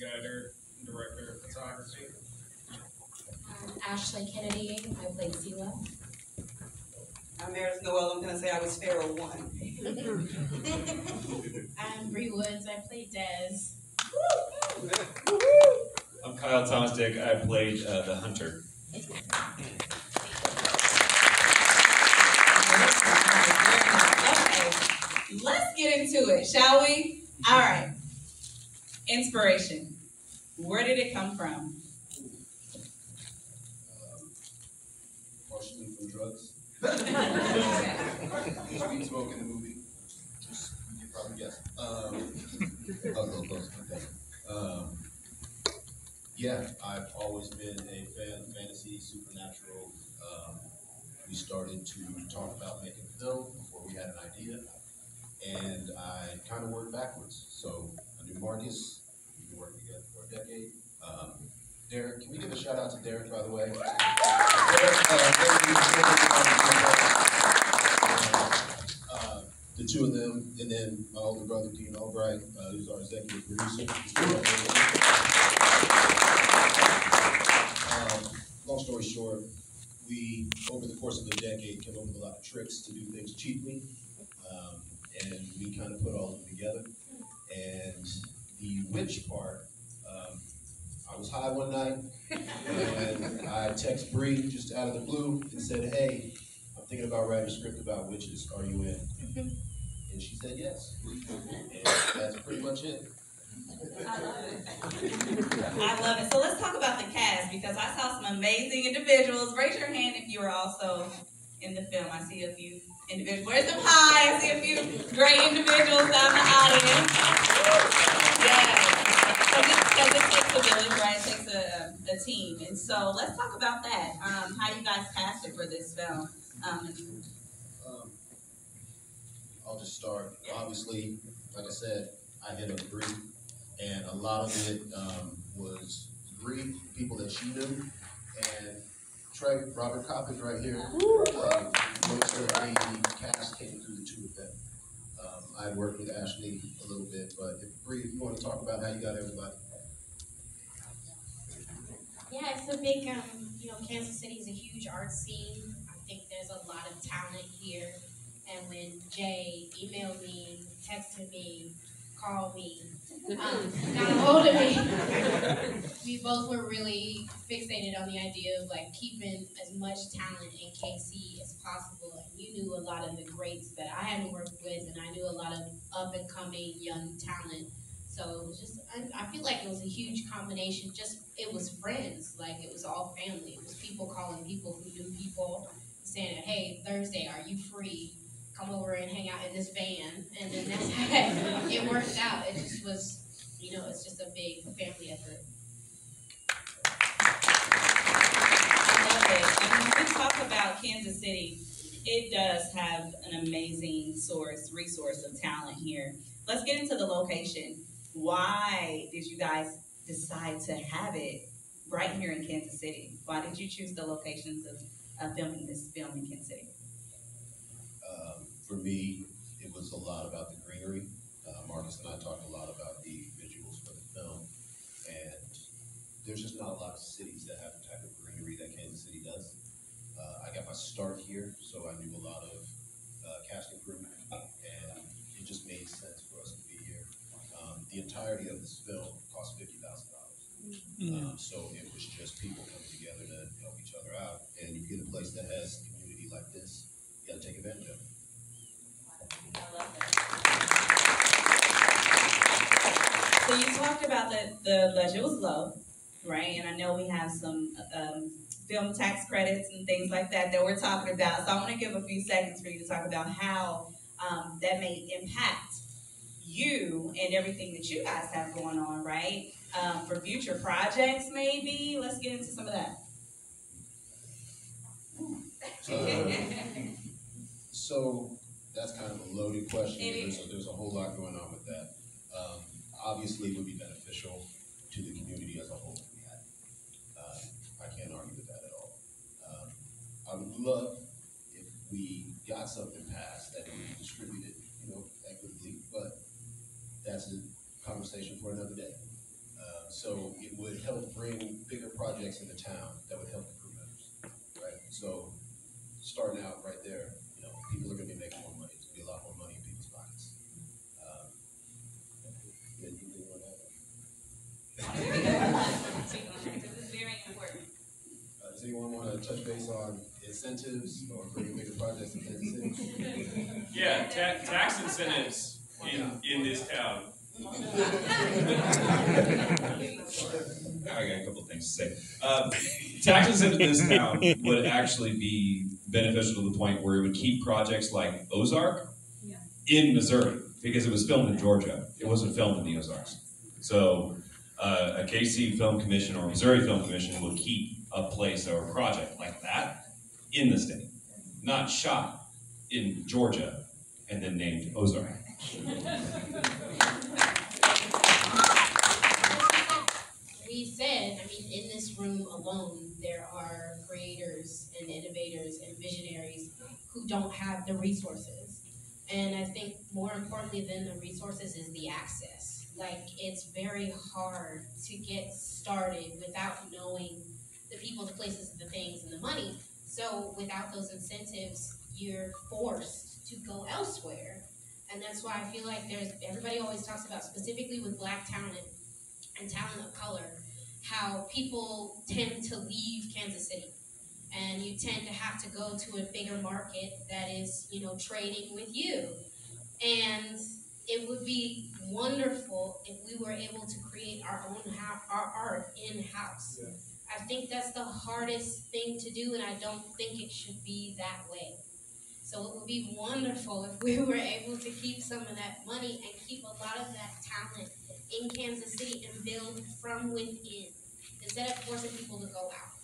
Guider, Director of Photography. Um, Ashley Kennedy, I played CeeLo. I'm Meredith Noel, I'm gonna say I was Pharaoh one. I'm Bree Woods, I played Dez. I'm Kyle Thomas Dick. I played uh, the hunter. Okay, let's get into it, shall we? All right. Inspiration. Where did it come from? um, partially from drugs. Okay. Weed smoke in the movie. Just, you can probably guess. Um, I'll go close. Okay. Um, yeah, I've always been a fan of fantasy, supernatural. Um, we started to talk about making a film before we had an idea, and I kind of worked backwards. So I knew Marcus. We've been working together for decade. Um, Derek, can we give a shout out to Derek, by the way? Uh, uh, the two of them, and then my older brother Dean Albright, uh, who's our executive producer. Um, long story short, we, over the course of a decade, came up with a lot of tricks to do things cheaply. Um, and we kind of put all of them together. And the witch part, I was high one night, and I text Bree just out of the blue and said, hey, I'm thinking about writing a script about witches. Are you in? Mm-hmm. And she said yes. And that's pretty much it. I love it. I love it. So let's talk about the cast because I saw some amazing individuals. Raise your hand if you were also in the film. I see a few individuals. Where's them high? I see a few great individuals down the audience. Yes. So this, so this takes right? It takes a, a team. And so let's talk about that. Um, how you guys casted for this film. Um, Um, I'll just start. Obviously, like I said, I hit up Bree, and a lot of it um, was Bree, people that she knew, and Trey, Robert Coppin right here. Most of the cast came through the two of them. Um, I worked with Ashley a little bit, but if Bree, if you want to talk about how you got everybody. Yeah, it's a big, um, you know, Kansas City is a huge art scene. I think there's a lot of talent here. And when Jay emailed me, texted me, called me, um, got a hold of me, we both were really fixated on the idea of like keeping as much talent in KC as possible. And you knew a lot of the greats that I hadn't worked with, and I knew a lot of up and coming young talent. So it was just, I, I feel like it was a huge combination. Just, it was friends, like it was all family. It was people calling people who knew people, saying, hey, Thursday, are you free? Come over and hang out in this van. And then that's how it worked out. It just was, you know, it's just a big family effort. Talk about Kansas City, it does have an amazing source, resource of talent here. Let's get into the location. Why did you guys decide to have it right here in Kansas City? Why did you choose the locations of uh, filming this film in Kansas City? Um, for me, it was a lot about the greenery. Uh, Marcus and I talked a lot about the visuals for the film, and there's just not a lot of cities that have the type of greenery that Kansas City does. Uh, I got my start here, so I knew a lot of uh, casting crew, and it just made sense for us to be here. Um, the entirety of this film cost fifty thousand dollars. Um, so it was just people coming together to help each other out, and you get a place that has community like this, you gotta take advantage of it. I love it. So you talked about that the budget was low, right? And I know we have some um, film tax credits and things like that that we're talking about. So I want to give a few seconds for you to talk about how um, that may impact you and everything that you guys have going on, right? Um, for future projects, maybe. Let's get into some of that. So that's kind of a loaded question. There's a, there's a whole lot going on with that. Um, obviously, it would be beneficial to the community as a whole if we had. it. Um, I can't argue with that at all. Um, I would love if we got something passed that would be distributed, you know, equitably, that's a conversation for another day. Uh, so it would help bring bigger projects into town that would help the crew members, right? So, starting out right there, you know, people are gonna be making more money, it's gonna be a lot more money in people's pockets. Um, yeah, you think about that? Speak on that, very important. Uh, does anyone wanna touch base on incentives or bringing bigger projects to Kansas City? Yeah, ta- tax incentives in, in this town. I got a couple things to say. Um, taxes into this town would actually be beneficial to the point where it would keep projects like Ozark in Missouri because it was filmed in Georgia. It wasn't filmed in the Ozarks. So uh, a KC Film Commission or Missouri Film Commission would keep a place or a project like that in the state, not shot in Georgia and then named Ozark. We said, I mean, in this room alone, there are creators and innovators and visionaries who don't have the resources. And I think more importantly than the resources is the access. Like, it's very hard to get started without knowing the people, the places, the things, and the money. So without those incentives, you're forced to go elsewhere. And that's why I feel like there's, everybody always talks about specifically with black talent and talent of color, how people tend to leave Kansas City. And you tend to have to go to a bigger market that is, you know, trading with you. And it would be wonderful if we were able to create our own ho- our art in house. I think that's the hardest thing to do, and I don't think it should be that way. So it would be wonderful if we were able to keep some of that money and keep a lot of that talent in Kansas City and build from within instead of forcing people to go out.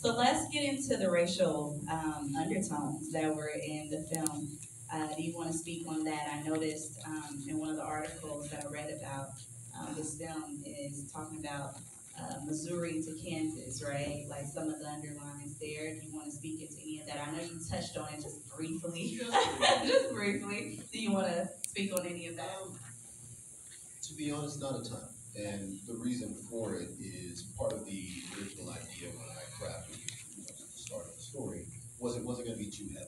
So let's get into the racial um, undertones that were in the film. Uh, do you want to speak on that? I noticed um, in one of the articles that I read about um, this film is talking about uh, Missouri to Kansas, right? Like some of the underlines there. Do you want to speak into any of that? I know you touched on it just briefly. just briefly. Do you want to speak on any of that? To be honest, not a ton. And the reason for it is part of the original idea when I crafted the start of the story was it wasn't going to be too heavy.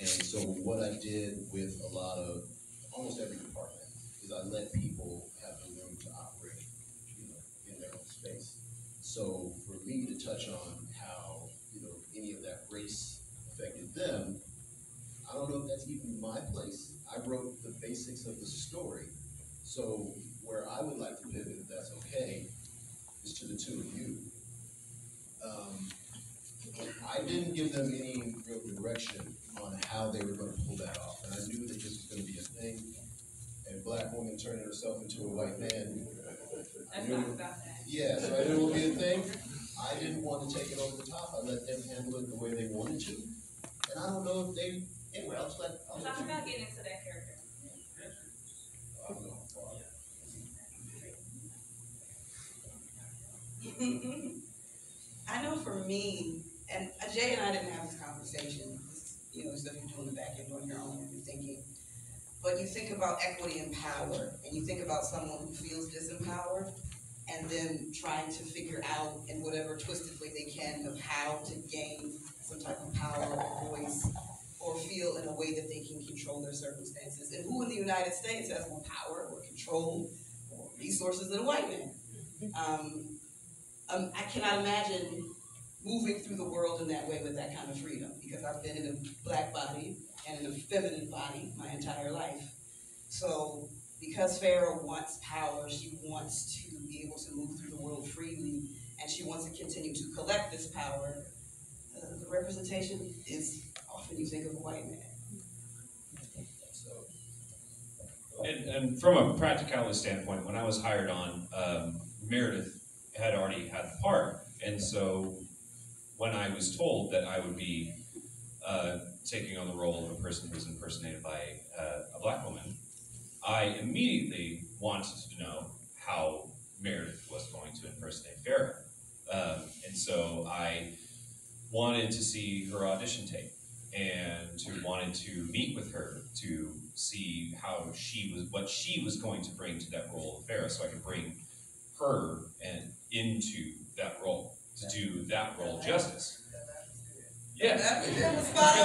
And so what I did with a lot of almost every department is I let people have the room to operate, you know, in their own space. So for me to touch on how you know any of that race affected them, I don't know if that's even my place. I wrote the basics of the story. So where I would like to pivot, if that's okay, is to the two of you. Um, I didn't give them any real direction on how they were gonna pull that off, and I knew that this was gonna be a thing. A black woman turning herself into a white man. I knew- about. Yeah, so it will be a thing. I didn't want to take it over the top. I let them handle it the way they wanted to. And I don't know if they, anyway, I'll just let, I'll let Talk you. about getting into that character. I don't know how far. I know for me, and Jay and I didn't have this conversation, you know, stuff you do in the back end on your own, you're thinking. But you think about equity and power, and you think about someone who feels disempowered, and then trying to figure out in whatever twisted way they can of how to gain some type of power or voice, or feel in a way that they can control their circumstances. And who in the United States has more power or control or resources than a white man? Um, um, I cannot imagine moving through the world in that way with that kind of freedom because I've been in a black body and in a feminine body my entire life. So, because Pharaoh wants power, she wants to be able to move through the world freely and she wants to continue to collect this power. Uh, the representation is often you think of a white man. And, and from a practicality standpoint, when I was hired on, um, Meredith had already had the part, and so when I was told that I would be uh, taking on the role of a person who's impersonated by uh, a black woman, I immediately wanted to know how Meredith was going to impersonate Farrah. Um, and so I wanted to see her audition tape and to wanted to meet with her to see how she was what she was going to bring to that role of Farrah, so I could bring her and into that role to do that role justice. Yes. That was spot.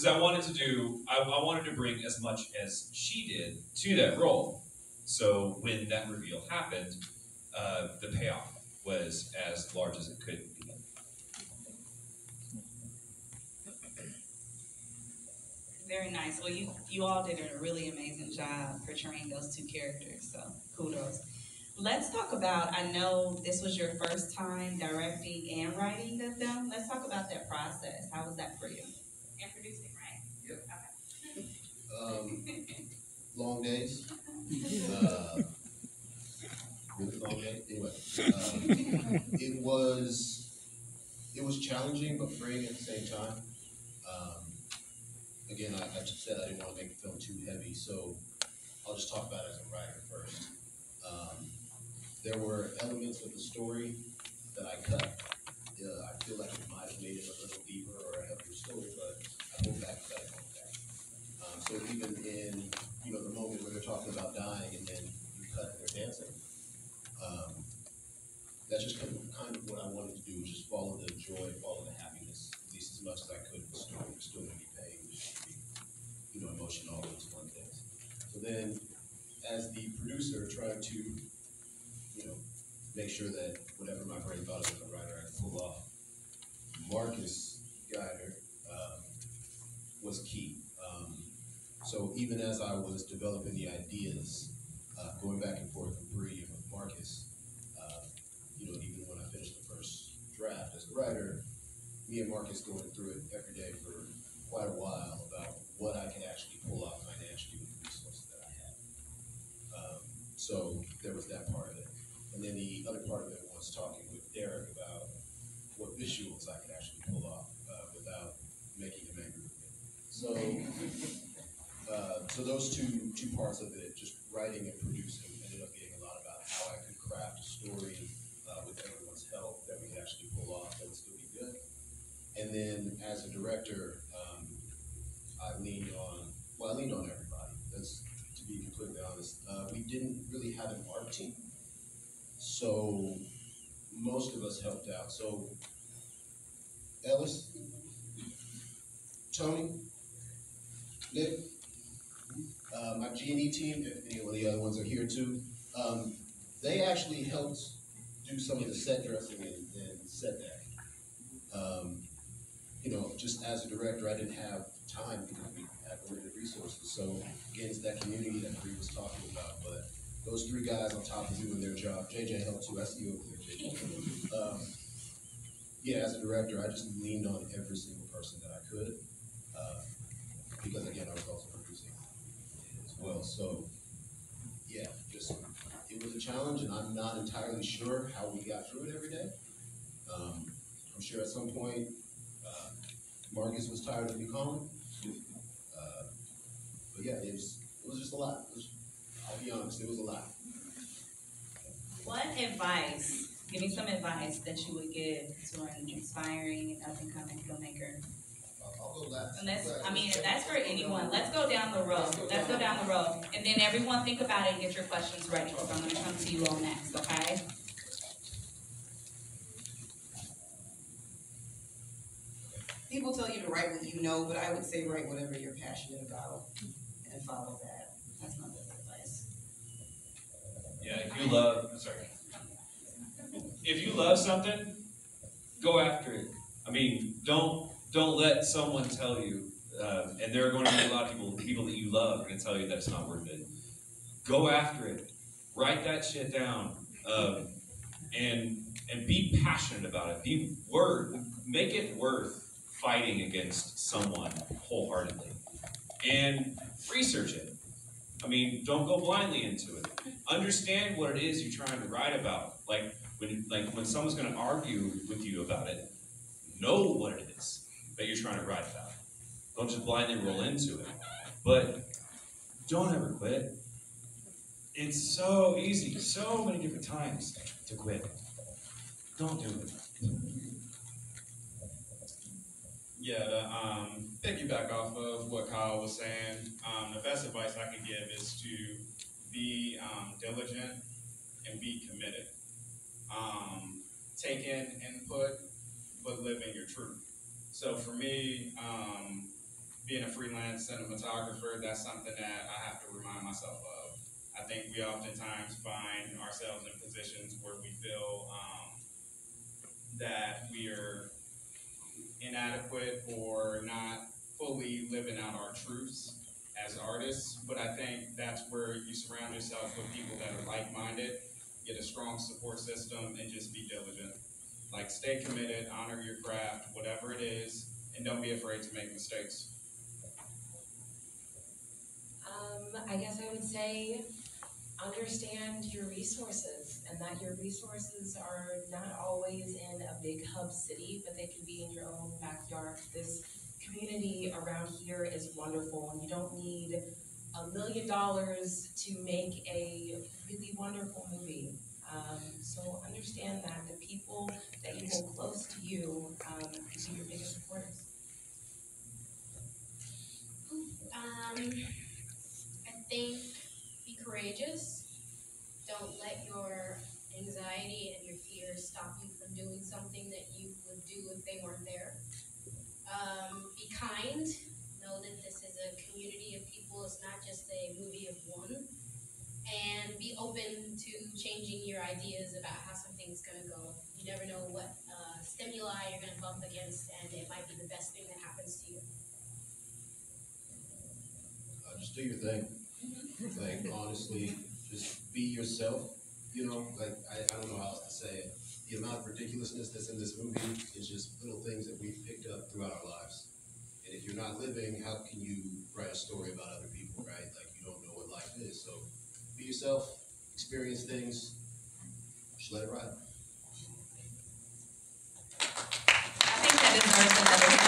Because I wanted to do, I, I wanted to bring as much as she did to that role. So when that reveal happened, uh, the payoff was as large as it could be. Very nice. Well, you, you all did a really amazing job portraying those two characters, so kudos. Let's talk about, I know this was your first time directing and writing the film. Let's talk about that process. How was that for you? And producing, right? Um, long days. Uh, long day. Anyway, um, it was it was challenging but freeing at the same time. Um, again, I, I just said I didn't want to make the film too heavy, so I'll just talk about it as a writer first. Um, there were elements of the story that I cut. Uh, I feel like it might have made it a little deeper or a heavier story, but I pulled back, back. Um, so even in, you know, the moment where they're talking about dying and then you cut and they're dancing, um, that's just kind of, kind of what I wanted to do, was just follow the joy, follow the happiness, at least as much as I could in the story. There's still gonna be pain, there's gonna be, you know, emotion, all those fun things. So then, as the producer, trying to, you know, make sure that whatever my brain thought of as a writer, I could pull off. Marcus Geiger, um, was key. Um, so even as I was developing the ideas, uh, going back and forth with Bree and with Marcus, uh, you know, even when I finished the first draft as a writer, me and Marcus going through it every day for quite a while about what I could actually pull off financially with the resources that I had. Um, so there was that part of it. And then the other part of it was talking with Derek about what visuals I could actually pull off uh, without making him angry with me. So, uh, so those two two parts of it, just writing and producing, ended up being a lot about how I could craft a story uh, with everyone's help that we could actually pull off that would still be good. And then as a director, um, I leaned on well, I leaned on everybody. That's to be completely honest. Uh, we didn't really have an art team, so most of us helped out. So Ellis, Tony, Nick, uh, my G and E team, if any of the other ones are here too, um, they actually helped do some of the set dressing and, and set dec. You know, just as a director, I didn't have time because we had limited resources. So again, it's that community that Bree was talking about. But those three guys on top of doing their job, JJ helped too. I see you over there, JJ. Um, yeah, as a director, I just leaned on every single person that I could, uh, because again, I was also producing as well. So, yeah, just it was a challenge, and I'm not entirely sure how we got through it every day. Um, I'm sure at some point, Marcus was tired of me calling. Uh, but yeah, it was it was just a lot. Was, I'll be honest, it was a lot. What advice, give me some advice that you would give to an inspiring and up and coming filmmaker? I'll, I'll go last. That's, I mean, that's for anyone. Let's go down the road. Let's go down the road. And then everyone think about it and get your questions ready. So I'm gonna come to you all next, okay? People what you know, but I would say write whatever you're passionate about and follow that. That's my best advice. Yeah, if you love, sorry. If you love something, go after it. I mean, don't don't let someone tell you, um, and there are going to be a lot of people, people that you love, are going to tell you that it's not worth it. Go after it. Write that shit down, um, and and be passionate about it. Be word, make it worth fighting against someone wholeheartedly, and research it. I mean, don't go blindly into it. Understand what it is you're trying to write about. Like when, like when someone's going to argue with you about it, know what it is that you're trying to write about. Don't just blindly roll into it. But don't ever quit. It's so easy, so many different times to quit. Don't do it. Yeah, to um, piggyback off of what Kyle was saying, um, the best advice I can give is to be um, diligent and be committed. Um, take in input, but live in your truth. So for me, um, being a freelance cinematographer, that's something that I have to remind myself of. I think we oftentimes find ourselves in positions where we feel um, that we are inadequate or not fully living out our truths as artists. But I think that's where you surround yourself with people that are like-minded, get a strong support system, and just be diligent. Like stay committed, honor your craft, whatever it is, and don't be afraid to make mistakes. Um, I guess I would say, understand your resources and that your resources are not always in a big hub city, but they can be in your own backyard. This community around here is wonderful and you don't need a million dollars to make a really wonderful movie. Um, so understand that the people that you hold close to you, do your thing. Like honestly, just be yourself. You know, like I, I don't know how else to say it. The amount of ridiculousness that's in this movie is just little things that we've picked up throughout our lives. And if you're not living, how can you write a story about other people, right? Like you don't know what life is. So be yourself, experience things, just let it ride. I think that deserves another